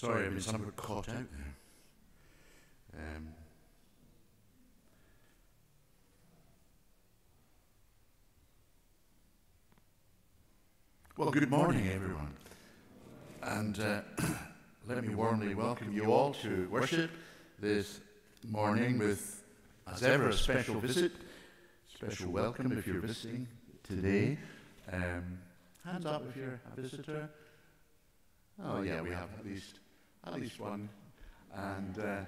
Sorry, I've been somewhat caught out there. Um, well, good morning, everyone. And uh, let me warmly welcome you all to worship this morning with, as ever, a special visit, special welcome if you're visiting today. Um, hands up if you're a visitor. Oh, yeah, we have at least at least one. And uh,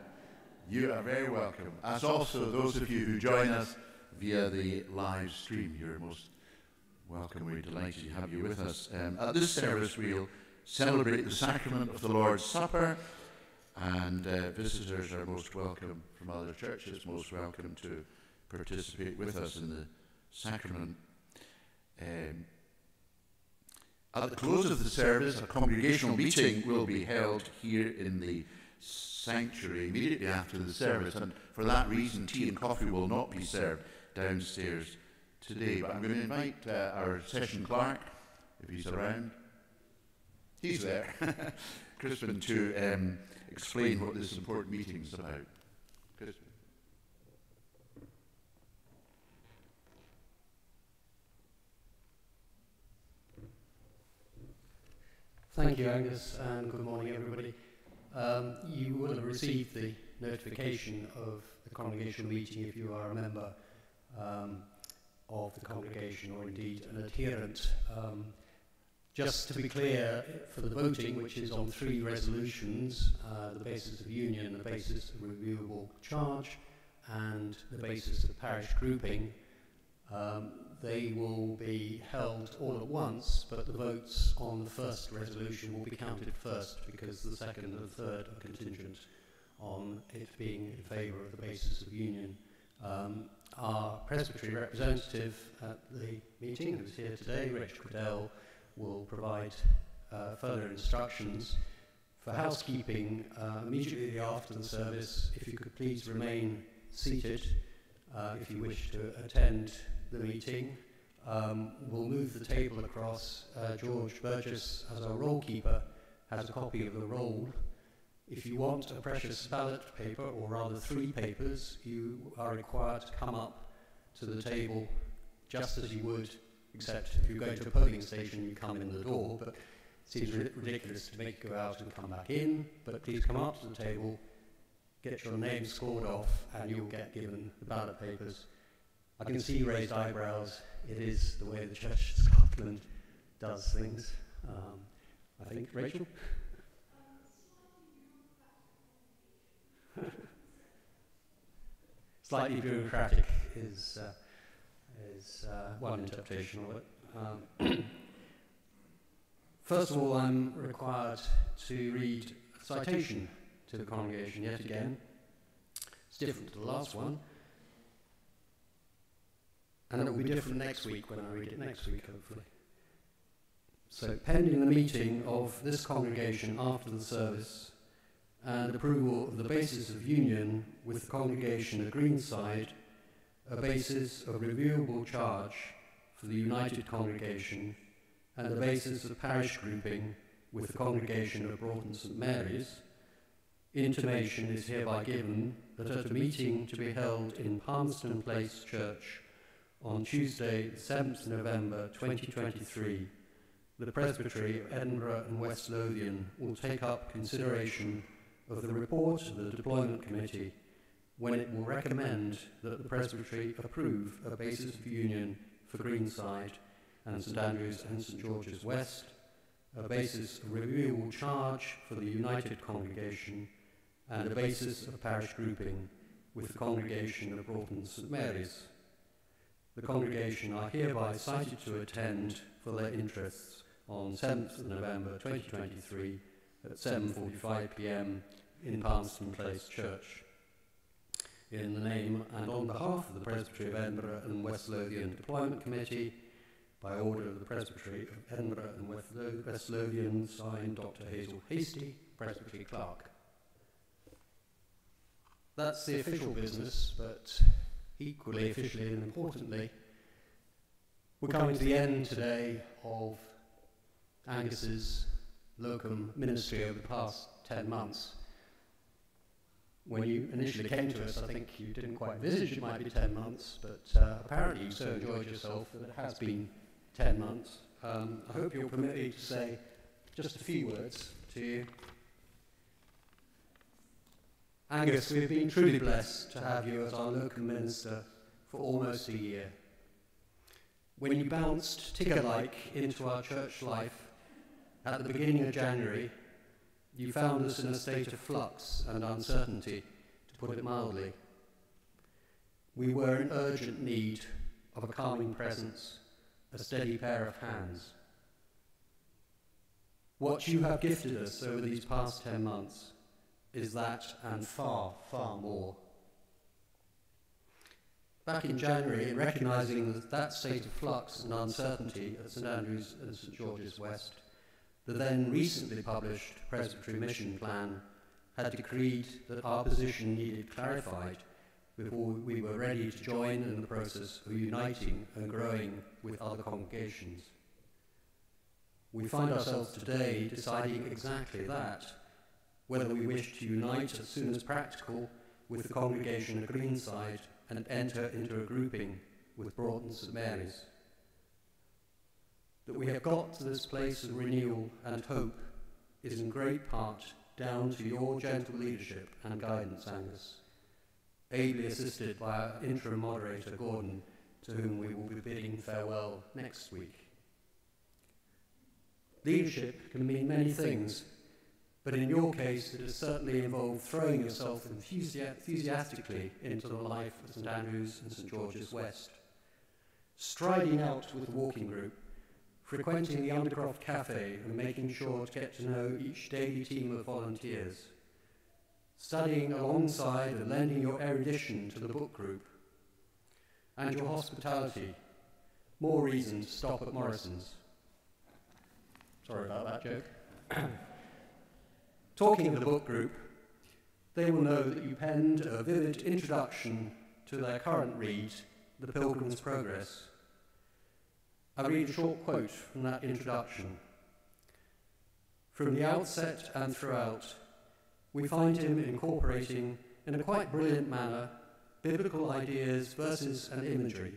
you are very welcome. As also those of you who join us via the live stream, you're most welcome. We're delighted to have you with us. Um, at this service, we'll celebrate the sacrament of the Lord's Supper, and uh, visitors are most welcome from other churches, most welcome to participate with us in the sacrament. Um, at the close of the service, a congregational meeting will be held here in the sanctuary immediately after the service, and for that reason, tea and coffee will not be served downstairs today. But I'm going to invite uh, our session clerk, if he's around. He's there, Crispin, to um, explain what this important meeting is about. Thank you, Angus, and good morning, everybody. Um, you will have received the notification of the congregational meeting if you are a member um, of the congregation or indeed an adherent. Um, just to be clear, for the voting, which is on three resolutions, uh, the basis of union, the basis of reviewable charge, and the basis of parish grouping, um, they will be held all at once, but the votes on the first resolution will be counted first because the second and third are contingent on it being in favour of the basis of union. Um, our presbytery representative at the meeting, who's here today, Rich Cradell, will provide uh, further instructions. For housekeeping, uh, immediately after the service, if you could please remain seated uh, if you wish to attend the meeting. Um, we'll move the table across. Uh, George Burgess, as our roll keeper, has a copy of the roll. If you want a precious ballot paper, or rather three papers, you are required to come up to the table just as you would, except if you're going to a polling station, you come in the door, but it seems ridiculous to make you go out and come back in, but please come up to the table, get your name scored off, and you'll get given the ballot papers. I can see raised eyebrows. It is the way the Church of Scotland does things. Um, I think, Rachel? Slightly bureaucratic is, uh, is uh, one interpretation of it. Um, first of all, I'm required to read a citation to the congregation yet again. It's different to the last one. And it will be different next week when I read it next week, hopefully. So, pending the meeting of this congregation after the service and approval of the basis of union with the congregation at Greenside, a basis of reviewable charge for the united congregation, and a basis of parish grouping with the congregation of Broughton St Mary's, intimation is hereby given that at a meeting to be held in Palmerston Place Church on Tuesday, 7th November 2023, the Presbytery of Edinburgh and West Lothian will take up consideration of the report of the Deployment Committee when it will recommend that the Presbytery approve a basis of union for Greenside and St Andrews and St George's West, a basis of reviewable charge for the United Congregation, and a basis of parish grouping with the congregation of Broughton St Mary's. The congregation are hereby cited to attend for their interests on 7th November 2023 at 7.45pm in Palmerston Place Church. In the name and on behalf of the Presbytery of Edinburgh and West Lothian Deployment Committee, by order of the Presbytery of Edinburgh and West Lothian, signed Dr. Hazel Hasty, Presbytery Clerk. That's the official business, but equally officially and importantly, we're coming to the end today of Angus's locum ministry over the past 10 months. When you initially came to us, I think you didn't quite envisage it might be 10 months, but uh, apparently you so enjoyed yourself that it has been 10 months. Um, I hope you'll permit me to say just a few words to you. Angus, we've been truly blessed to have you as our local minister for almost a year. When you bounced Tigger-like into our church life at the beginning of January, you found us in a state of flux and uncertainty, to put it mildly. We were in urgent need of a calming presence, a steady pair of hands. What you have gifted us over these past 10 months is that and far, far more. Back in January, in recognising that state of flux and uncertainty at St Andrews and St George's West, the then recently published Presbytery Mission Plan had decreed that our position needed clarified before we were ready to join in the process of uniting and growing with other congregations. We find ourselves today deciding exactly that, whether we wish to unite as soon as practical with the congregation at Greenside and enter into a grouping with Broughton St Mary's. That we have got to this place of renewal and hope is in great part down to your gentle leadership and guidance, Angus, ably assisted by our interim moderator, Gordon, to whom we will be bidding farewell next week. Leadership can mean many things, but in your case, it has certainly involved throwing yourself enthusiastically into the life of St Andrews and St George's West, striding out with the walking group, frequenting the Undercroft Cafe and making sure to get to know each daily team of volunteers, studying alongside and lending your erudition to the book group, and your hospitality, more reason to stop at Morrison's. Sorry about that joke. Talking of the book group, they will know that you penned a vivid introduction to their current read, The Pilgrim's Progress. I read a short quote from that introduction. From the outset and throughout, we find him incorporating, in a quite brilliant manner, biblical ideas, verses, and imagery.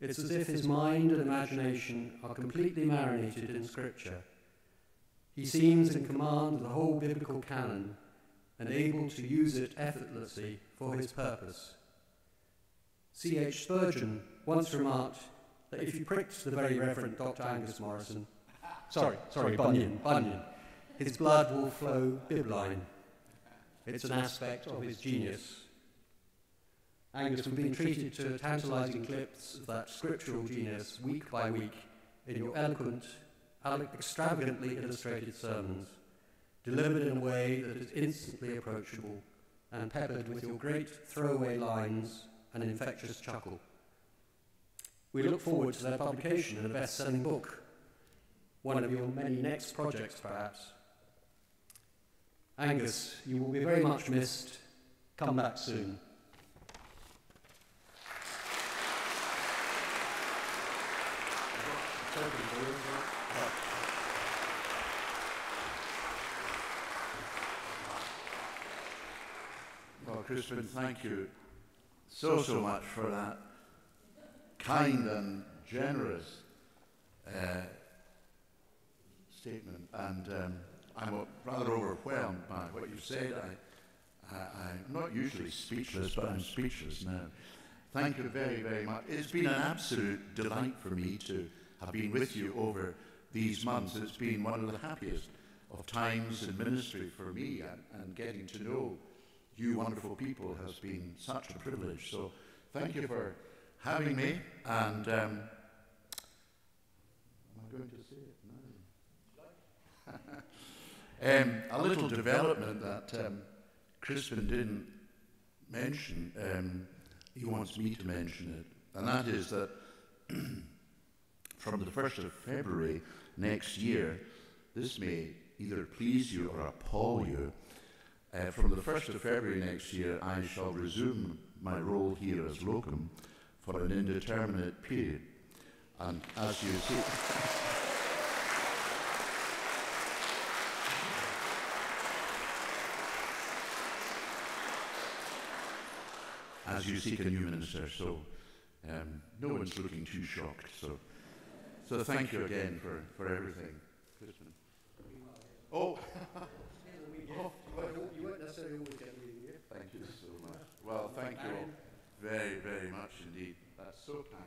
It's as if his mind and imagination are completely marinated in Scripture he seems in command of the whole biblical canon and able to use it effortlessly for his purpose. C.H. Spurgeon once remarked that if you pricked the very Reverend Dr. Angus Morrison, sorry, sorry, Bunyan, Bunyan, his blood will flow bibline. It's an aspect of his genius. Angus, we've been treated to tantalizing clips of that scriptural genius week by week in your eloquent extravagantly illustrated sermons, delivered in a way that is instantly approachable and peppered with your great throwaway lines and infectious chuckle. We look forward to their publication in a best selling book, one of your many next projects, perhaps. Angus, you will be very much missed. Come back soon. Crispin, thank you so, so much for that kind and generous uh, statement. And um, I'm rather overwhelmed by what you said. I, I, I'm not usually speechless, but I'm speechless now. Thank you very, very much. It's been an absolute delight for me to have been with you over these months. It's been one of the happiest of times in ministry for me and, and getting to know you wonderful people has been such a privilege. So thank you for having me. And um, am I going to say it now? um, a little development that um, Crispin didn't mention. Um, he wants me to mention it, and that is that from the 1st of February next year, this may either please you or appall you. Uh, from the 1st of February next year, I shall resume my role here as locum for an indeterminate period. And as you see, as you seek a new minister, so um, no one's looking too shocked. So, so thank you again for, for everything. Oh. necessarily always get reading it. Thank you so much. Well, thank you all very, very much indeed. That's so kind.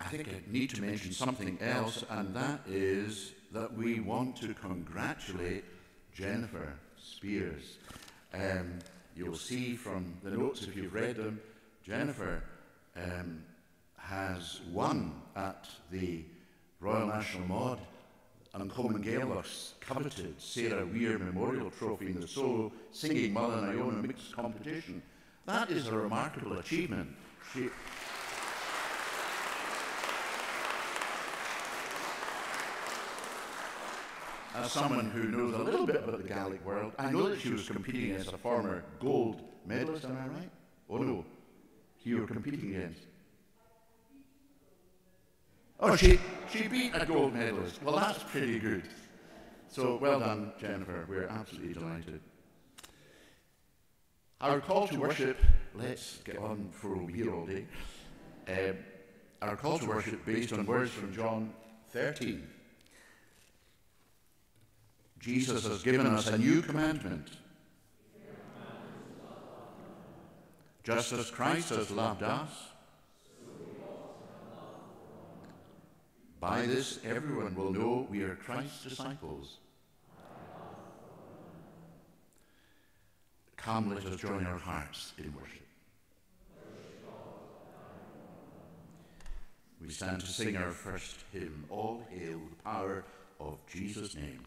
I think I need to mention something else, and that is that we want to congratulate Jennifer Spears. Um, you'll see from the notes, if you've read them, Jennifer um, has won at the Royal National Mod An Comunn Gàidhealach's coveted Sarah Weir Memorial Trophy in the solo singing Mullin Iona mixed competition. That is a remarkable achievement. She, as someone who knows a little bit about the Gaelic world, I know that she was competing as a former gold medalist, am I right? Oh no, you were competing against. Oh, she, she beat a gold medalist. Well, that's pretty good. So well done, Jennifer. We're absolutely delighted. Our call to worship, let's get on for we'll be all day. Uh, our call to worship based on words from John 13. Jesus has given us a new commandment. Just as Christ has loved us, by this everyone will know we are Christ's disciples. Come, let us join our hearts in worship. We stand to sing our first hymn, All Hail the Power of Jesus' Name.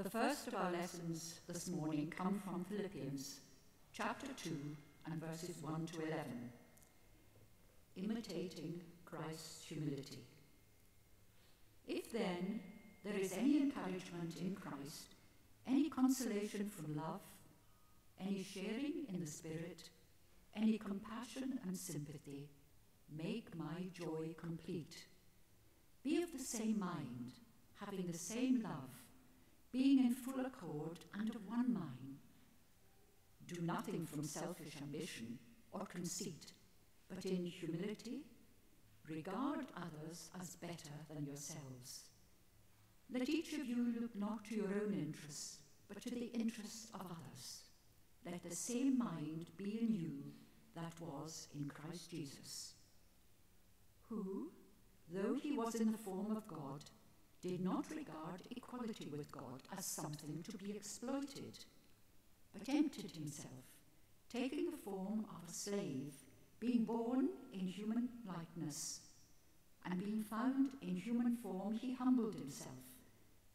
The first of our lessons this morning come from Philippians chapter 2 and verses 1 to 11. Imitating Christ's humility. If then there is any encouragement in Christ, any consolation from love, any sharing in the Spirit, any compassion and sympathy, make my joy complete. Be of the same mind, having the same love, being in full accord and of one mind. Do nothing from selfish ambition or conceit, but in humility regard others as better than yourselves. Let each of you look not to your own interests, but to the interests of others. Let the same mind be in you that was in Christ Jesus, who, though he was in the form of God, did not regard equality with God as something to be exploited, but emptied himself, taking the form of a slave, being born in human likeness, and being found in human form, he humbled himself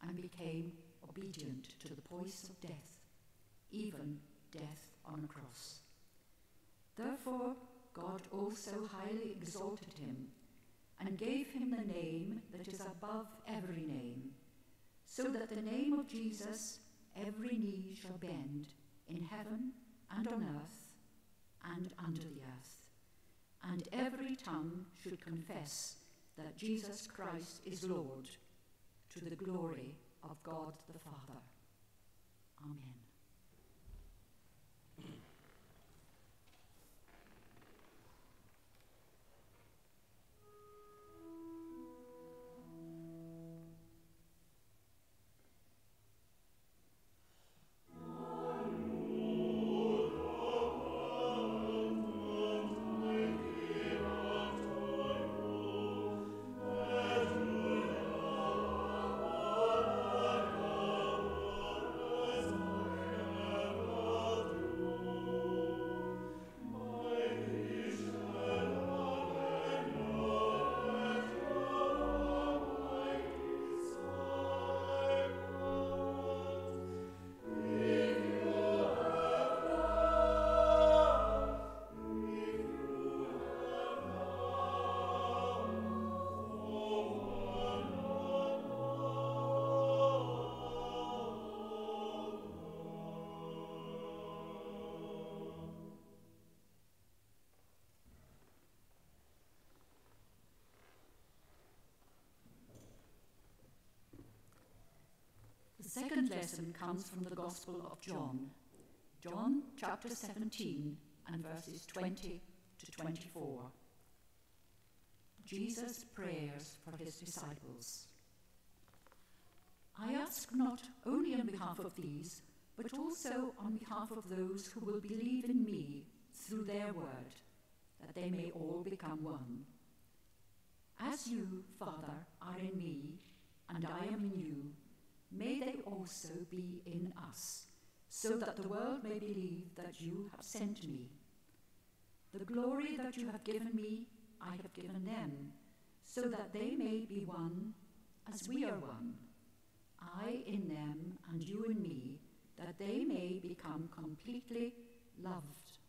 and became obedient to the point of death, even death on a cross. Therefore, God also highly exalted him and gave him the name that is above every name, so that the name of Jesus every knee shall bend in heaven and on earth and under the earth, and every tongue should confess that Jesus Christ is Lord to the glory of God the Father. Amen. Second lesson comes from the Gospel of John, John chapter 17 and verses 20 to 24. Jesus' prayers for his disciples. I ask not only on behalf of these, but also on behalf of those who will believe in me through their word, that they may all become one. As you, Father, are in me, and I am in you, may they also be in us, so that the world may believe that you have sent me. The glory that you have given me, I have given them, so that they may be one as we are one. I in them and you in me, that they may become completely loved.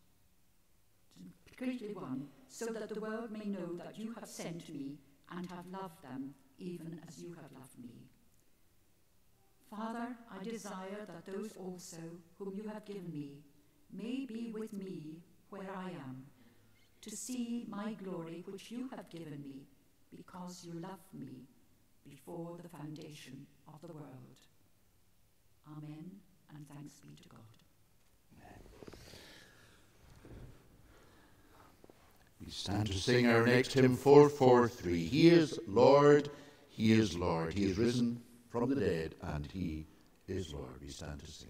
Completely one, so that the world may know that you have sent me and have loved them, even as you have loved me. Father, I desire that those also whom you have given me may be with me where I am, to see my glory which you have given me, because you loved me before the foundation of the world. Amen, and thanks be to God. We stand to sing our next hymn 443. He is Lord, He is Lord. He is risen from the dead, and He is Lord. We stand to sing.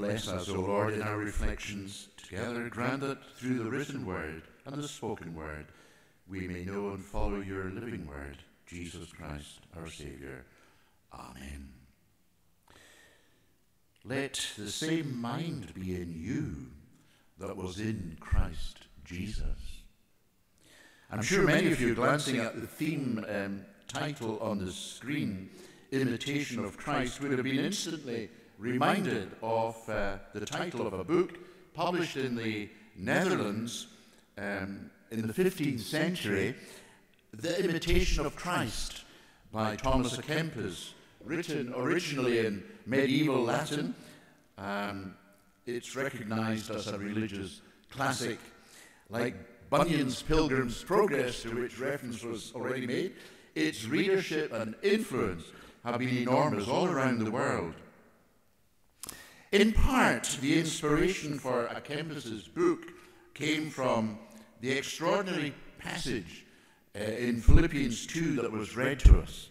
Bless us, O Lord, in our reflections together. Grant that through the written word and the spoken word we may know and follow your living word, Jesus Christ, our Saviour. Amen. Let the same mind be in you that was in Christ Jesus. I'm sure many of you, glancing at the theme um, title on the screen, Imitation of Christ, would have been instantly reminded of uh, the title of a book published in the Netherlands um, in the 15th century, The Imitation of Christ by Thomas à Kempis, written originally in medieval Latin. Um, it's recognized as a religious classic, like Bunyan's Pilgrim's Progress, to which reference was already made. Its readership and influence have been enormous all around the world. In part, the inspiration for Kempis's book came from the extraordinary passage uh, in Philippians 2 that was read to us.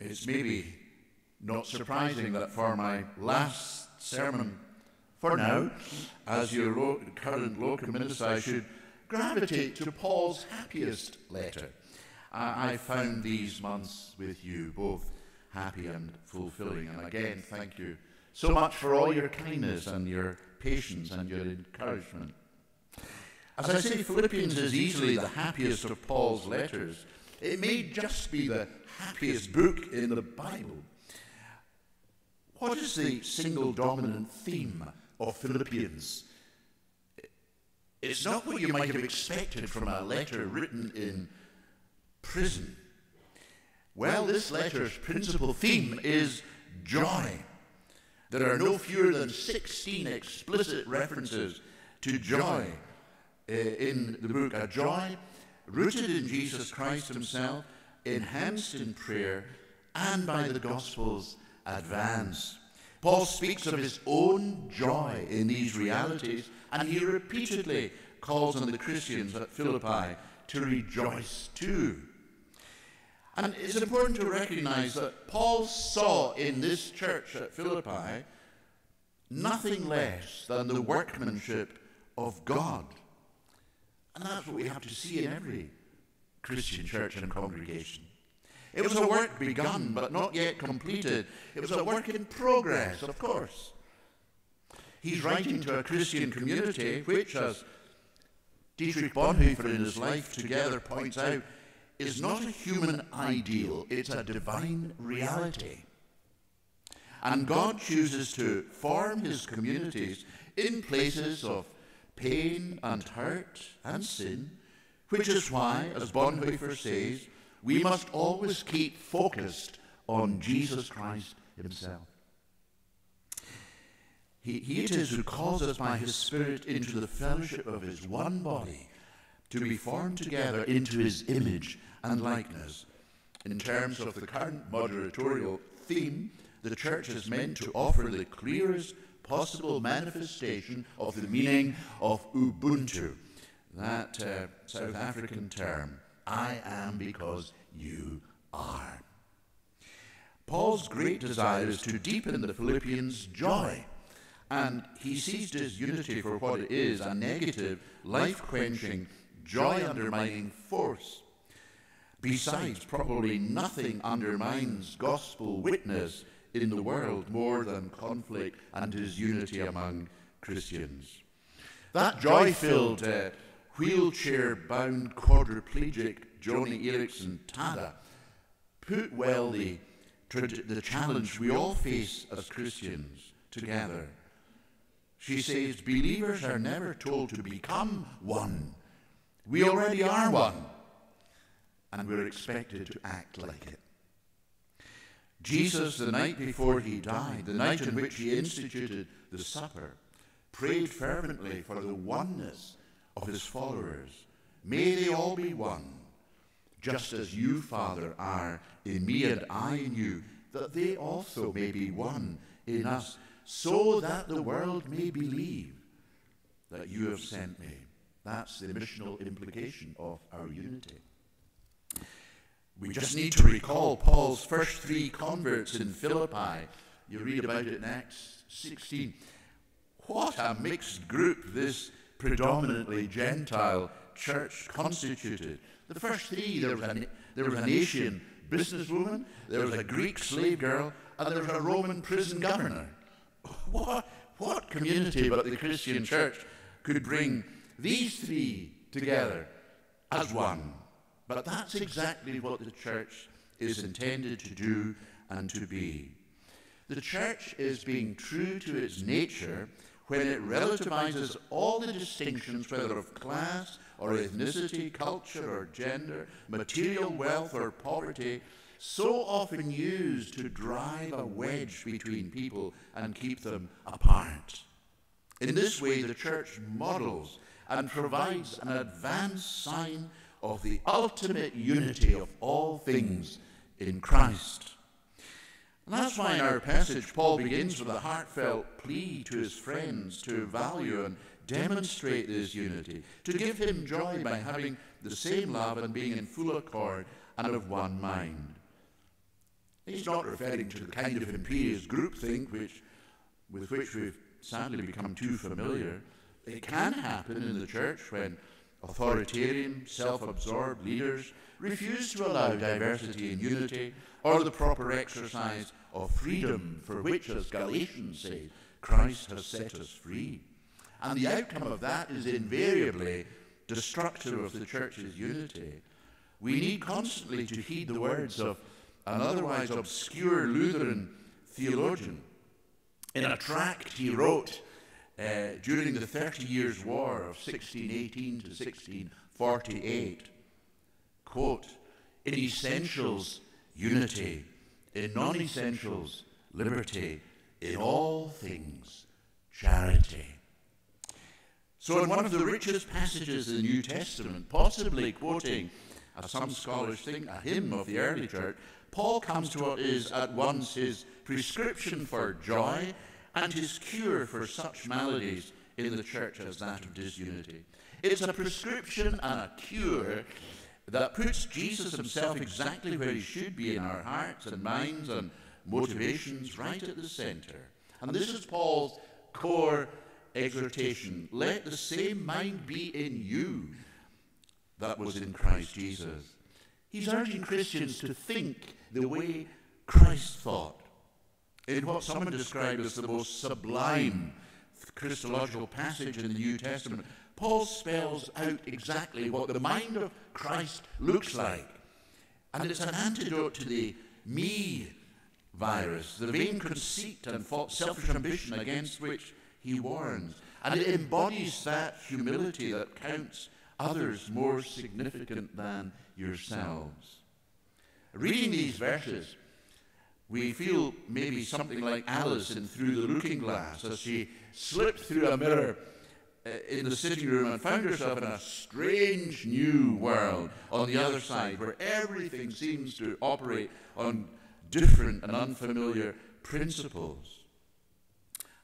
It's maybe not surprising that for my last sermon, for now, as your lo- current locum minister, I should gravitate to Paul's happiest letter. I found these months with you both happy and fulfilling. And again, thank you so much for all your kindness and your patience and your encouragement. As I say, Philippians is easily the happiest of Paul's letters. It may just be the happiest book in the Bible. What is the single dominant theme of Philippians? It's not what you might have expected from a letter written in prison. Well, this letter's principal theme is joy. There are no fewer than 16 explicit references to joy uh, in the book. A joy rooted in Jesus Christ Himself, enhanced in prayer, and by the Gospel's advance. Paul speaks of his own joy in these realities, and he repeatedly calls on the Christians at Philippi to rejoice too. And it's important to recognize that Paul saw in this church at Philippi nothing less than the workmanship of God. And that's what we have to see in every Christian church and congregation. It was a work begun but not yet completed. It was a work in progress, of course. He's writing to a Christian community which, as Dietrich Bonhoeffer in his Life Together points out, is not a human ideal, it's a divine reality. And God chooses to form his communities in places of pain and hurt and sin, which is why, as Bonhoeffer says, we must always keep focused on Jesus Christ himself. He, he it is who calls us by his Spirit into the fellowship of his one body to be formed together into his image and likeness. In terms of the current moderatorial theme, the church is meant to offer the clearest possible manifestation of the meaning of Ubuntu, that uh, South African term. I am because you are. Paul's great desire is to deepen the Philippians' joy, and he sees this unity for what it is a negative, life quenching, joy undermining force. Besides, probably nothing undermines gospel witness in the world more than conflict and disunity among Christians. That joy filled, uh, wheelchair bound quadriplegic Joni Eareckson Tada put well the, the challenge we all face as Christians together. She says, Believers are never told to become one. We already are one and we're expected to act like it. Jesus, the night before he died, the night in which he instituted the supper, prayed fervently for the oneness of his followers. May they all be one, just as you, Father, are in me and I in you, that they also may be one in us, so that the world may believe that you have sent me. That's the missional implication of our unity. We just need to recall Paul's first three converts in Philippi You read about it in Acts 16. What a mixed group this predominantly Gentile church constituted. The first three there was, an, there was an Asian businesswoman, there was a Greek slave girl, and there was a Roman prison governor. What, what community but the Christian church could bring these three together as one? But that's exactly what the church is intended to do and to be. The church is being true to its nature when it relativizes all the distinctions, whether of class or ethnicity, culture or gender, material wealth or poverty, so often used to drive a wedge between people and keep them apart. In this way, the church models and provides an advanced sign of the ultimate unity of all things in Christ. And that's why in our passage, Paul begins with a heartfelt plea to his friends to value and demonstrate this unity, to give him joy by having the same love and being in full accord and of one mind. He's not referring to the kind of imperious groupthink which, with which we've sadly become too familiar. It can happen in the church when authoritarian, self absorbed leaders refuse to allow diversity and unity or the proper exercise of freedom for which, as Galatians say, Christ has set us free. And the outcome of that is invariably destructive of the church's unity. We need constantly to heed the words of an otherwise obscure Lutheran theologian. In a tract he wrote uh, during the Thirty Years' War of 1618 to 1648, quote, in essentials, unity, in non essentials, liberty, in all things, charity. So, in one of the richest passages in the New Testament, possibly quoting, as some scholars think, a hymn of the early church, Paul comes to what is at once his prescription for joy and his cure for such maladies in the church as that of disunity. It's a prescription and a cure that puts Jesus himself exactly where he should be in our hearts and minds and motivations, right at the center. And this is Paul's core exhortation. Let the same mind be in you that was in Christ Jesus. He's urging Christians to think the way Christ thought. In what someone described as the most sublime Christological passage in the New Testament, Paul spells out exactly what the mind of Christ looks like. And it's an antidote to the me virus, the vain conceit and selfish ambition against which he warns. And it embodies that humility that counts others more significant than yourselves. Reading these verses, we feel maybe something like Alice in Through the Looking Glass as she slipped through a mirror uh, in the sitting room and found herself in a strange new world on the other side where everything seems to operate on different and unfamiliar principles.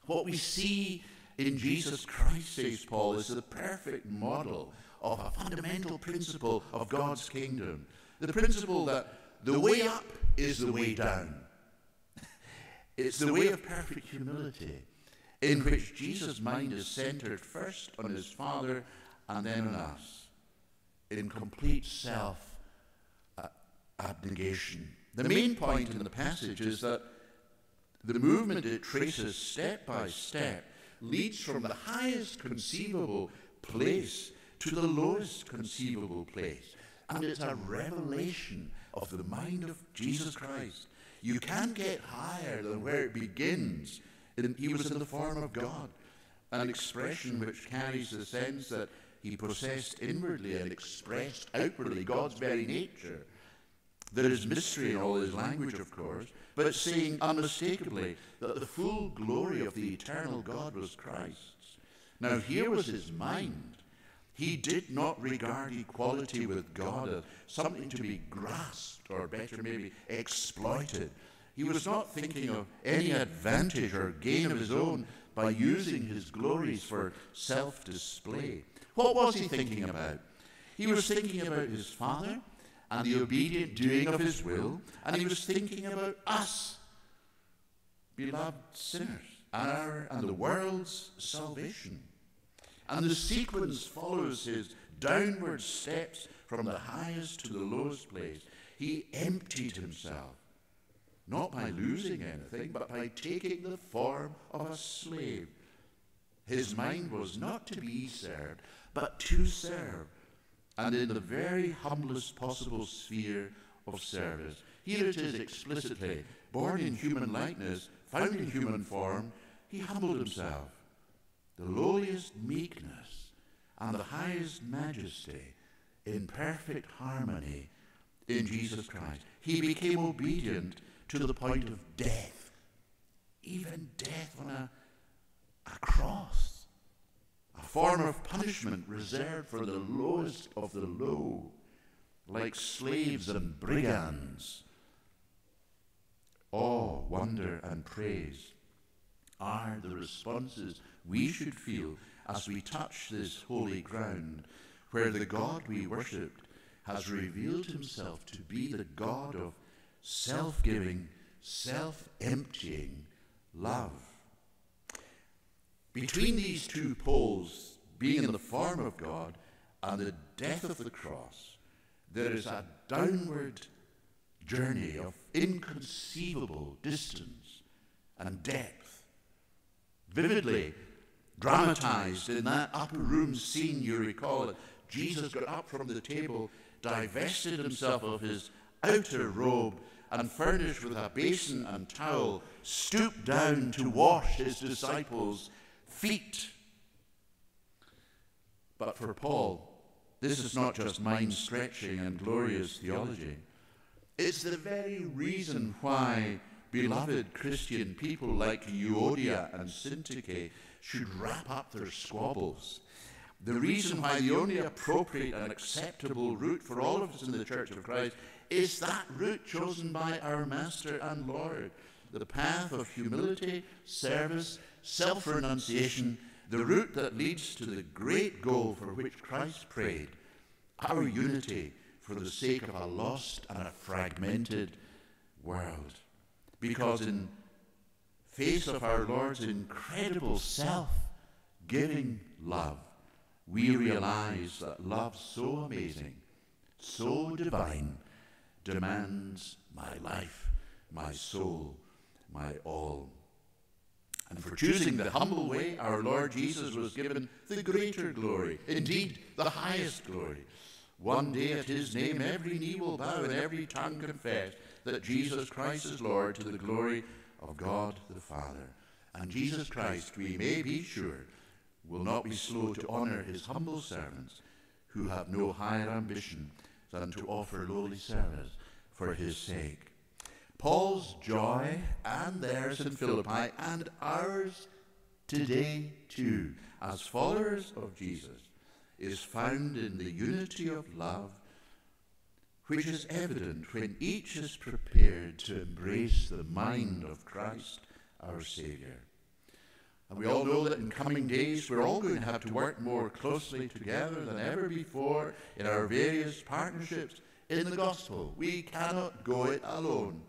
What we see in Jesus Christ, says Paul, is the perfect model of a fundamental principle of God's kingdom. The principle that the way up is the way down. It's the way of perfect humility, in which Jesus' mind is centered first on his Father and then on us, in complete self uh, abnegation. The main point in the passage is that the movement it traces step by step leads from the highest conceivable place to the lowest conceivable place. And it's a revelation of the mind of Jesus Christ. You can't get higher than where it begins. He was in the form of God, an expression which carries the sense that he possessed inwardly and expressed outwardly God's very nature. There is mystery in all his language, of course, but saying unmistakably that the full glory of the eternal God was Christ's. Now, here was his mind. He did not regard equality with God as something to be grasped, or better, maybe exploited. He was not thinking of any advantage or gain of his own by using his glories for self display. What was he thinking about? He was thinking about his Father and the obedient doing of his will, and he was thinking about us. beloved sinners and, our, and the world's salvation. And the sequence follows his downward steps from the highest to the lowest place. He emptied himself, not by losing anything, but by taking the form of a slave. His mind was not to be served, but to serve, and in the very humblest possible sphere of service. Here it is explicitly born in human likeness, found in human form, he humbled himself. The lowliest meekness and the highest majesty in perfect harmony in Jesus Christ. He became obedient to the point of death, even death on a, a cross, a form of punishment reserved for the lowest of the low, like slaves and brigands. Awe, wonder, and praise are the responses we should feel as we touch this holy ground where the God we worshipped has revealed himself to be the God of self giving, self emptying love. Between these two poles, being in the form of God and the death of the cross, there is a downward journey of inconceivable distance and depth. Vividly dramatized in that upper room scene, you recall it. Jesus got up from the table, divested himself of his outer robe, and furnished with a basin and towel, stooped down to wash his disciples' feet. But for Paul, this is not just mind stretching and glorious theology. It's the very reason why beloved Christian people like Euodia and Syntyche should wrap up their squabbles. The reason why the only appropriate and acceptable route for all of us in the Church of Christ is that route chosen by our Master and Lord the path of humility, service, self renunciation, the route that leads to the great goal for which Christ prayed our unity for the sake of a lost and a fragmented world. Because in face of our Lord's incredible self giving love, we realize that love so amazing, so divine, demands my life, my soul, my all. And for choosing the humble way, our Lord Jesus was given the greater glory, indeed, the highest glory. One day at his name, every knee will bow and every tongue confess that Jesus Christ is Lord to the glory of God the Father. And Jesus Christ, we may be sure, will not be slow to honour his humble servants who have no higher ambition than to offer lowly service for his sake. Paul's joy and theirs in Philippi and ours today too, as followers of Jesus, is found in the unity of love, which is evident when each is prepared to embrace the mind of Christ, our Saviour. And we all know that in coming days we're all going to have to work more closely together than ever before in our various partnerships in the gospel. We cannot go it alone.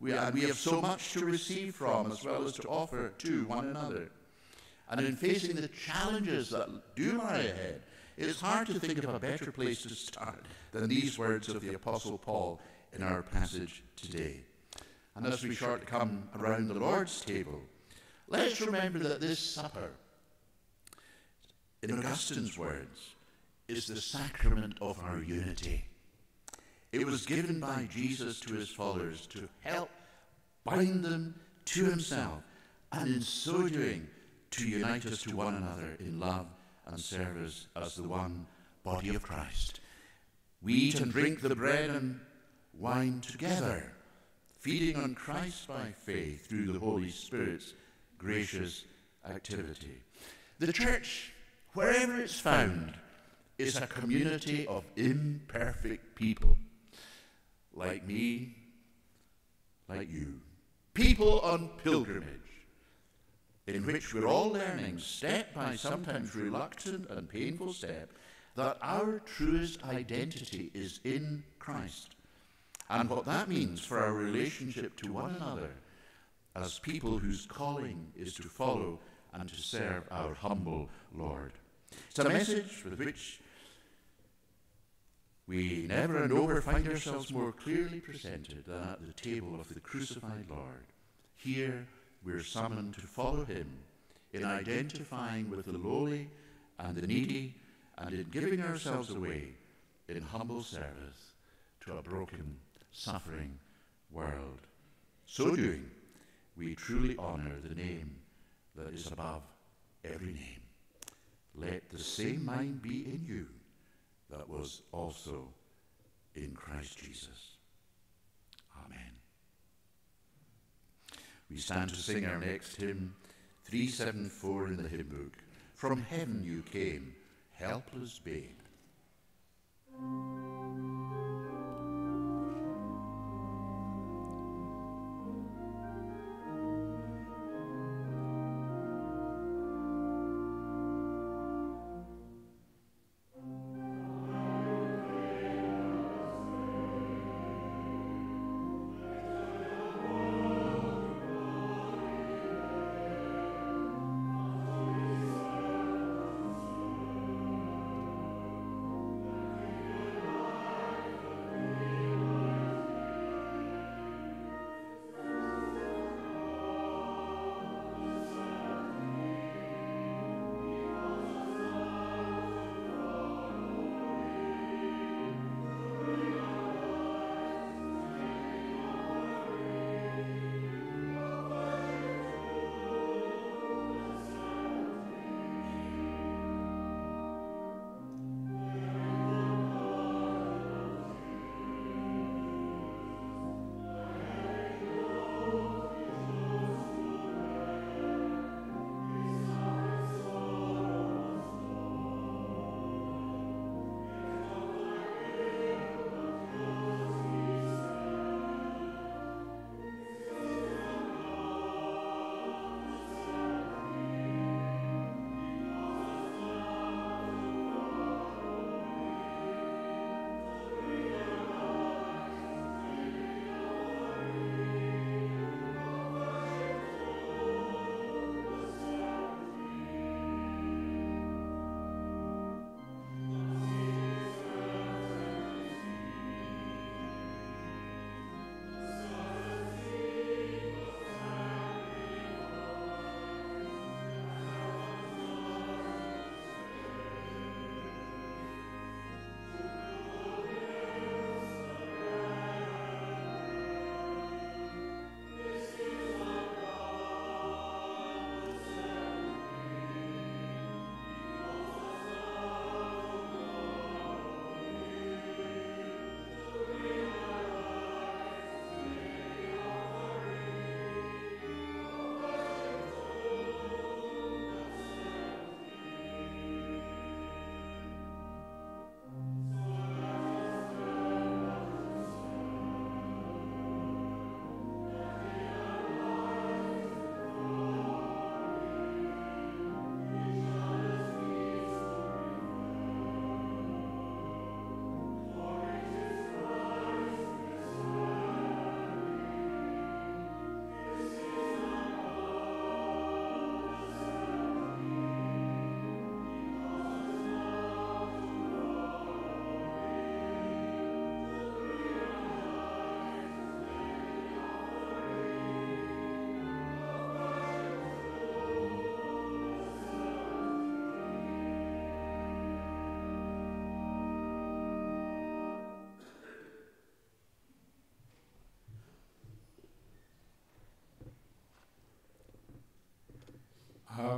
We, and we have so much to receive from as well as to offer to one another. And in facing the challenges that do lie ahead, it's hard to think of a better place to start than these words of the Apostle Paul in our passage today. And as we shortly come around the Lord's table, let's remember that this supper, in Augustine's words, is the sacrament of our unity. It was given by Jesus to his followers to help bind them to himself, and in so doing, to unite us to one another in love and service as the one body of Christ. We eat and drink the bread and wine together, feeding on Christ by faith through the Holy Spirit's gracious activity. The church, wherever it's found, is a community of imperfect people, like me, like you. People on pilgrimage in which we're all learning, step by sometimes reluctant and painful step, that our truest identity is in Christ. And what that means for our relationship to one another as people whose calling is to follow and to serve our humble Lord. It's a message with which we never and over find ourselves more clearly presented than at the table of the crucified Lord. Here we're summoned to follow him in identifying with the lowly and the needy and in giving ourselves away in humble service to a broken, suffering world. So doing, we truly honour the name that is above every name. Let the same mind be in you that was also in Christ Jesus. Amen. We stand to sing our next hymn, 374 in the hymn book. From heaven you came, helpless babe.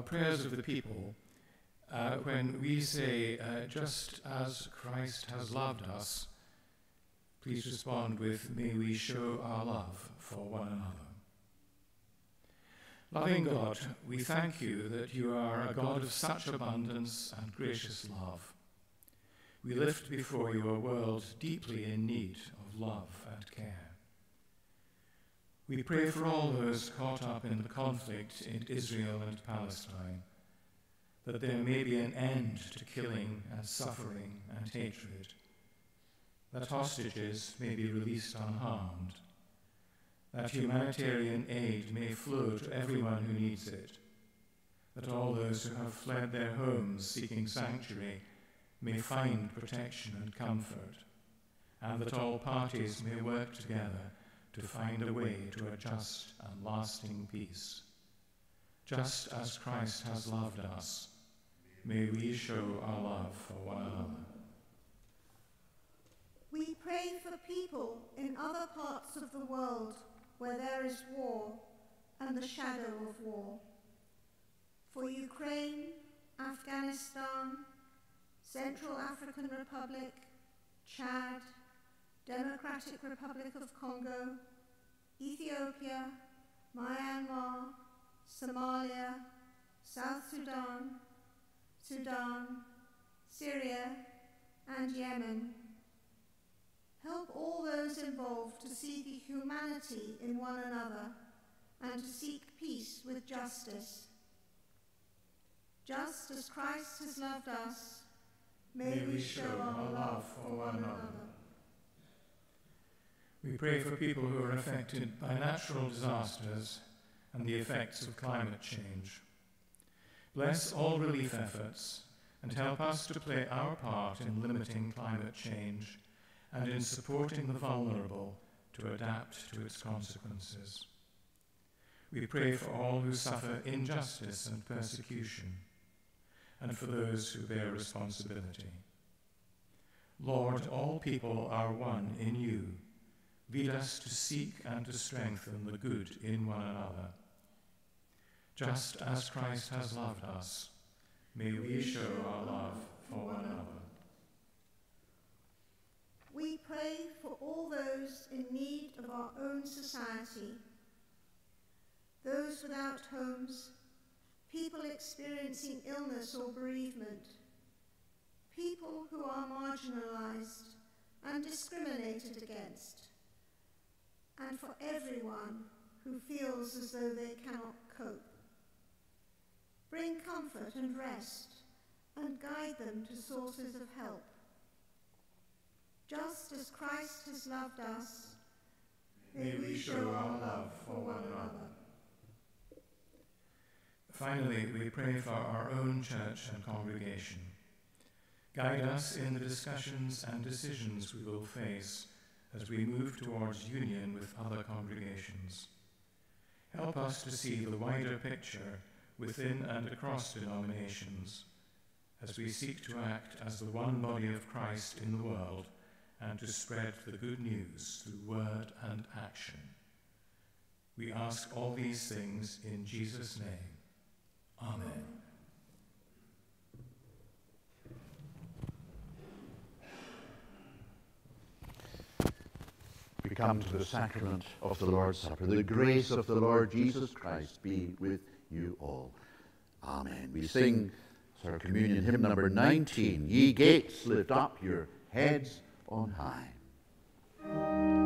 Prayers of the people, uh, when we say, uh, just as Christ has loved us, please respond with, may we show our love for one another. Loving God, we thank you that you are a God of such abundance and gracious love. We lift before you a world deeply in need of love and care. We pray for all those caught up in the conflict in Israel and Palestine, that there may be an end to killing and suffering and hatred, that hostages may be released unharmed, that humanitarian aid may flow to everyone who needs it, that all those who have fled their homes seeking sanctuary may find protection and comfort, and that all parties may work together to find a way to a just and lasting peace. Just as Christ has loved us, may we show our love for one another. We pray for people in other parts of the world where there is war and the shadow of war. For Ukraine, Afghanistan, Central African Republic, Chad, Democratic Republic of Congo, Ethiopia, Myanmar, Somalia, South Sudan, Sudan, Syria, and Yemen. Help all those involved to see the humanity in one another and to seek peace with justice. Just as Christ has loved us, may, may we show our love for one another. We pray for people who are affected by natural disasters and the effects of climate change. Bless all relief efforts and help us to play our part in limiting climate change and in supporting the vulnerable to adapt to its consequences. We pray for all who suffer injustice and persecution, and for those who bear responsibility. Lord, all people are one in you. Lead us to seek and to strengthen the good in one another. Just as Christ has loved us, may we show our love for one another. We pray for all those in need of our own society, those without homes, people experiencing illness or bereavement, people who are marginalized and discriminated against, and for everyone who feels as though they cannot cope. Bring comfort and rest and guide them to sources of help. Just as Christ has loved us, may we show our love for one another. Finally, we pray for our own church and congregation. Guide us in the discussions and decisions we will face as we move towards union with other congregations. Help us to see the wider picture within and across denominations as we seek to act as the one body of Christ in the world and to spread the good news through word and action. We ask all these things in Jesus' name. Amen. We come to the sacrament of the Lord's Supper. The grace of the Lord Jesus Christ be with you all. Amen. We sing our communion hymn number 19 Ye gates, lift up your heads on high.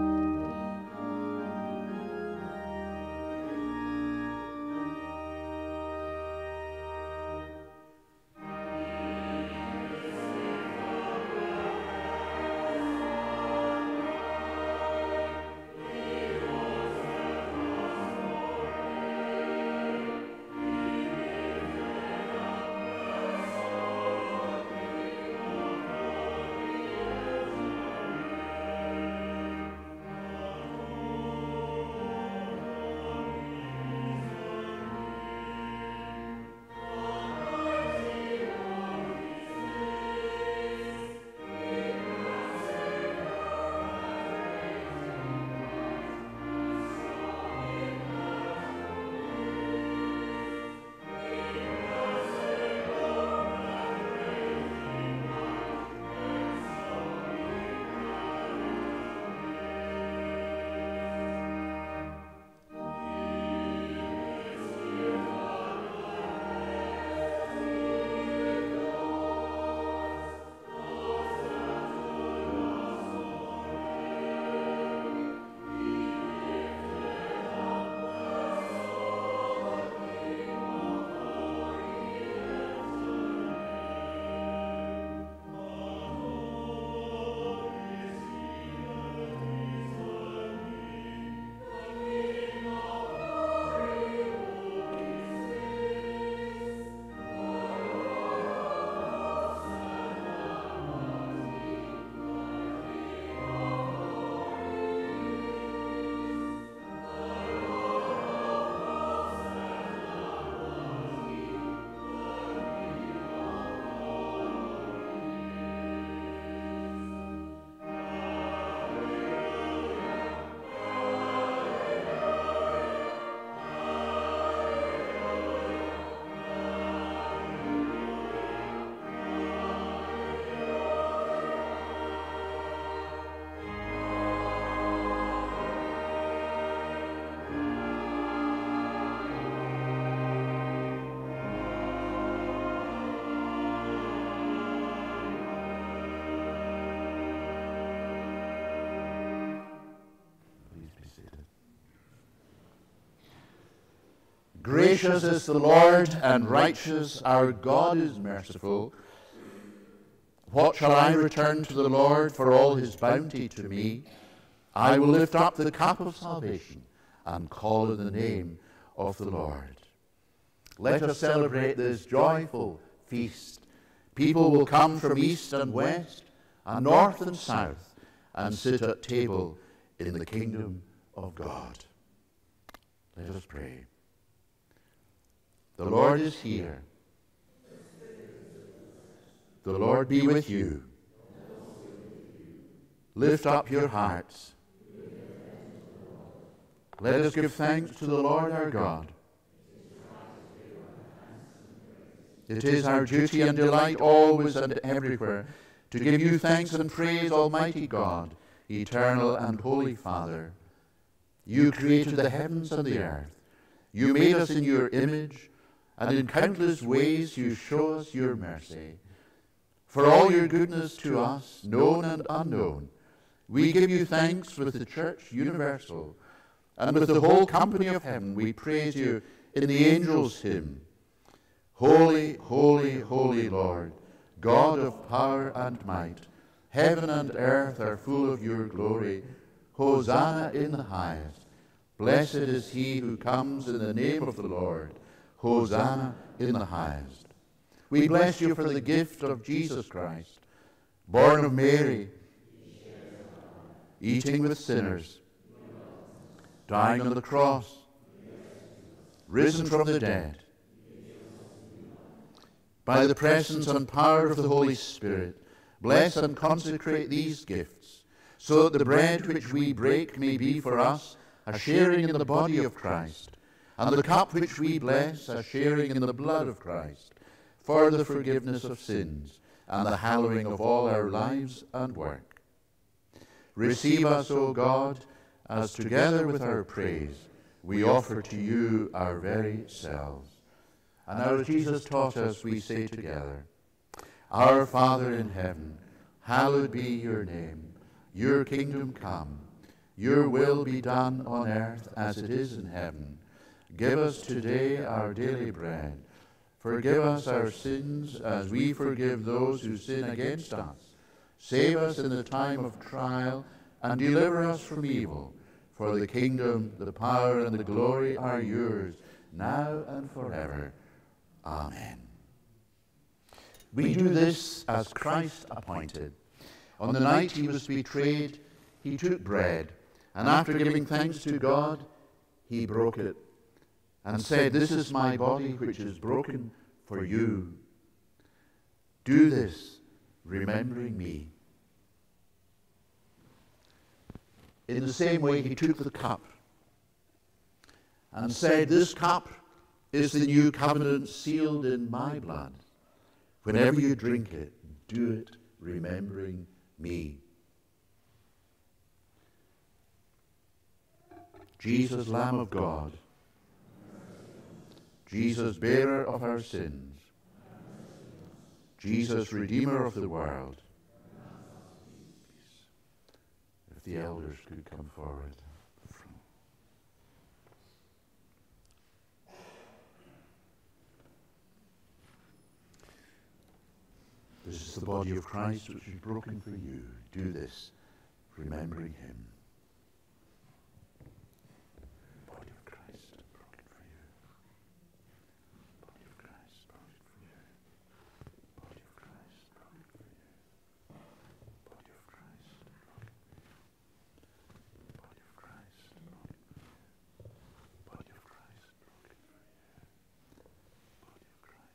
Gracious is the Lord and righteous, our God is merciful. What shall I return to the Lord for all his bounty to me? I will lift up the cup of salvation and call in the name of the Lord. Let us celebrate this joyful feast. People will come from east and west, and north and south, and sit at table in the kingdom of God. Let us pray. The Lord is here. The Lord be with you. Lift up your hearts. Let us give thanks to the Lord our God. It is our duty and delight always and everywhere to give you thanks and praise, Almighty God, eternal and holy Father. You created the heavens and the earth. You made us in your image, and in countless ways you show us your mercy. For all your goodness to us, known and unknown, we give you thanks with the Church Universal, and with the whole company of heaven we praise you in the angels' hymn. Holy, holy, holy Lord, God of power and might, heaven and earth are full of your glory. Hosanna in the highest. Blessed is he who comes in the name of the Lord. Hosanna in the highest. We bless you for the gift of Jesus Christ, born of Mary, eating with sinners, dying on the cross, risen from the dead by the presence and power of the Holy Spirit, bless and consecrate these gifts, so that the bread which we break may be for us a sharing in the body of Christ, and the cup which we bless a sharing in the blood of Christ, for the forgiveness of sins and the hallowing of all our lives and work. Receive us, O God, as together with our praise we offer to you our very selves. And as Jesus taught us, we say together, Our Father in heaven, hallowed be your name. Your kingdom come. Your will be done on earth as it is in heaven. Give us today our daily bread. Forgive us our sins as we forgive those who sin against us. Save us in the time of trial and deliver us from evil. For the kingdom, the power, and the glory are yours, now and forever. Amen. We do this as Christ appointed. On the night he was betrayed, he took bread, and after giving thanks to God, he broke it and said, This is my body which is broken for you. Do this, remembering me. In the same way, he took the cup and said, This cup is the new covenant sealed in my blood. Whenever you drink it, do it remembering me. Jesus, Lamb of God, Jesus, bearer of our sins, Jesus, Redeemer of the world. If the elders could come forward. This is the body of Christ which is broken for you. Do this, remembering him. Body of Christ broken for you. Body of Christ broken for you. Body of Christ broken for you. Body of Christ broken. Body of Christ broken. Body of Christ broken for you. Body of Christ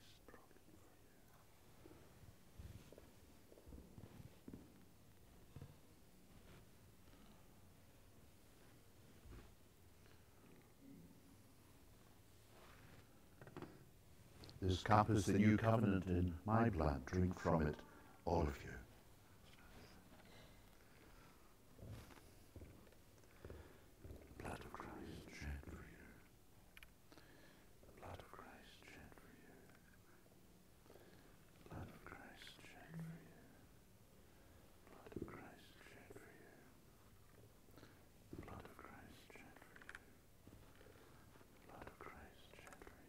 broken. This cup is the new covenant in my blood. Drink from it, all of you. Blood of Christ shed for you. Blood of Christ shed for you. Blood of Christ shed for you. Blood of Christ shed for you. Blood of Christ shed for you. Blood of Christ shed for you.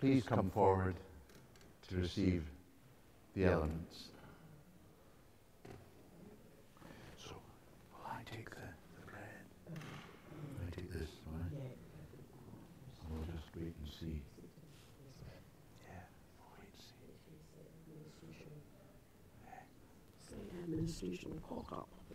Please come forward to receive the elements. So, will I take the, the bread? I take this, will I? We'll just wait and see. Yeah, we'll wait and see. Administration hookup. up.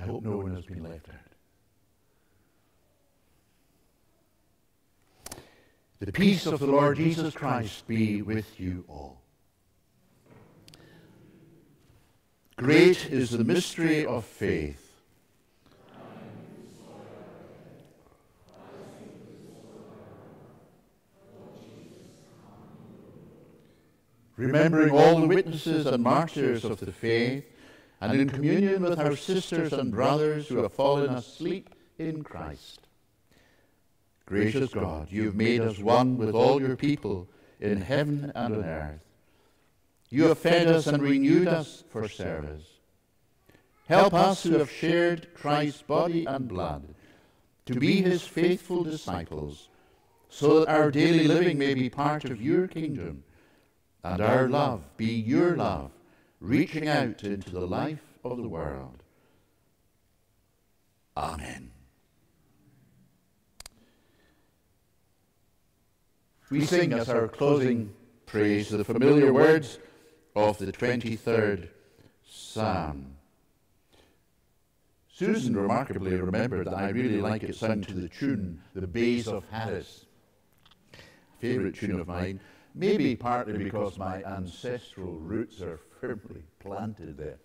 I hope no one has been left out. The peace of the Lord Jesus Christ be with you all. Great is the mystery of faith. Remembering all the witnesses and martyrs of the faith, and in communion with our sisters and brothers who have fallen asleep in Christ. Gracious God, you have made us one with all your people in heaven and on earth. You have fed us and renewed us for service. Help us who have shared Christ's body and blood to be his faithful disciples, so that our daily living may be part of your kingdom, and our love be your love, reaching out into the life of the world. Amen. We sing as our closing praise the familiar words of the 23rd Psalm. Susan remarkably remembered that I really like it sung to the tune, The Bays of Harris. Favourite tune of mine, maybe partly because my ancestral roots are firmly planted there.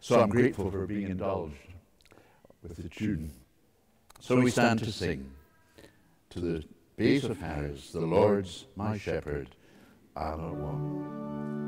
So I'm grateful for being indulged with the tune. So we stand to sing to the Bays of Harris, the Lord's my shepherd, one.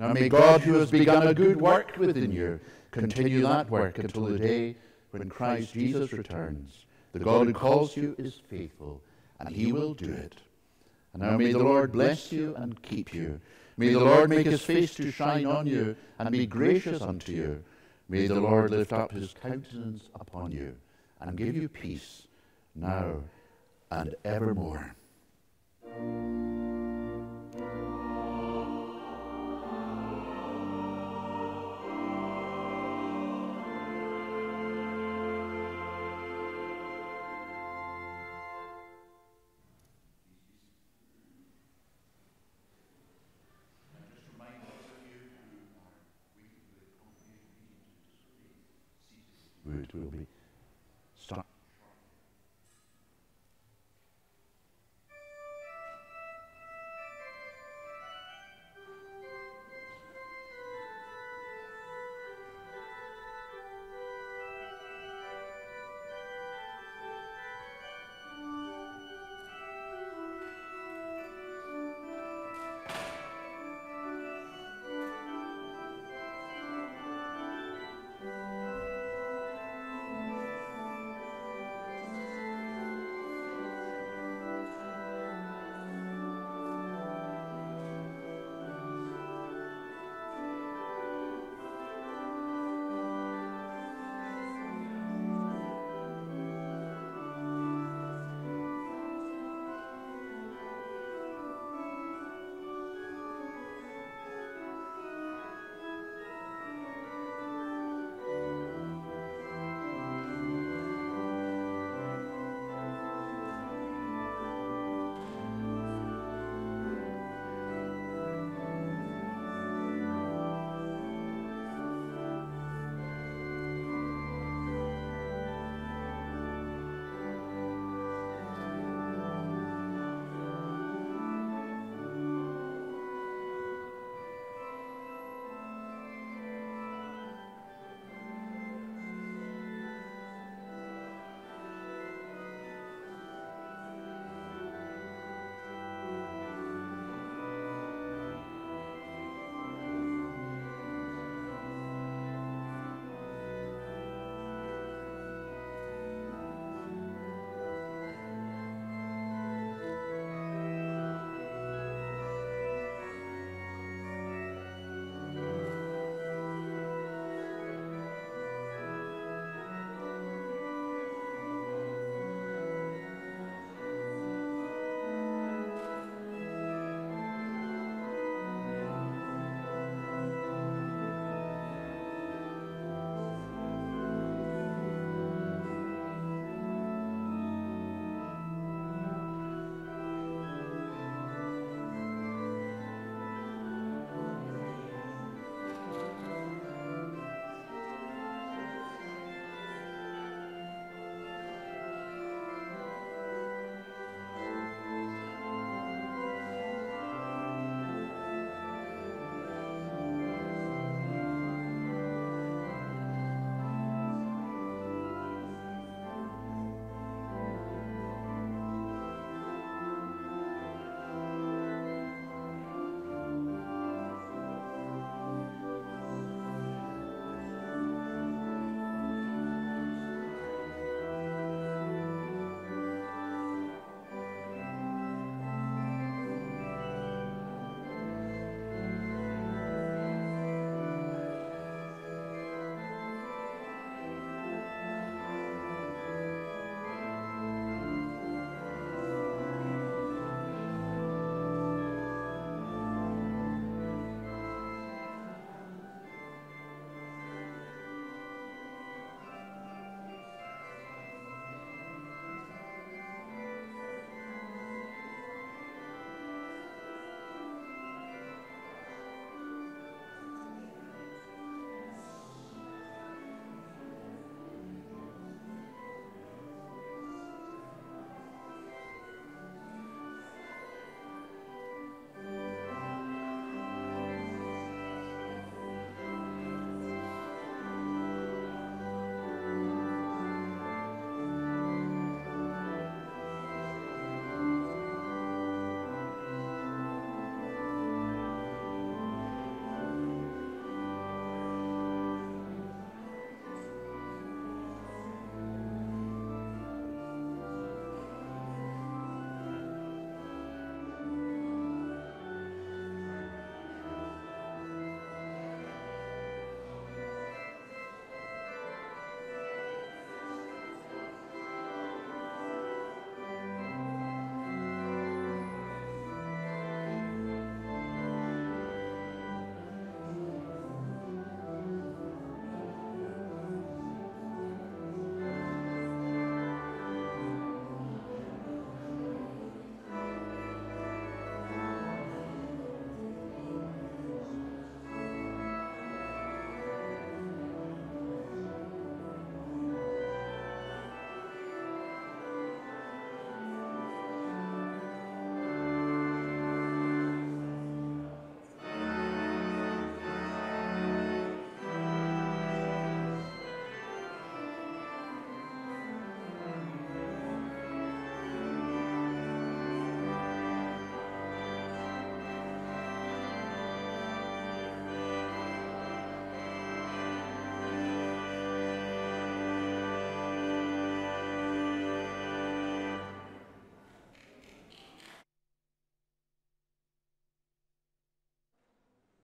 Now may God, who has begun a good work within you, continue that work until the day when Christ Jesus returns. The God who calls you is faithful, and he will do it. And now may the Lord bless you and keep you. May the Lord make his face to shine on you and be gracious unto you. May the Lord lift up his countenance upon you and give you peace now and evermore.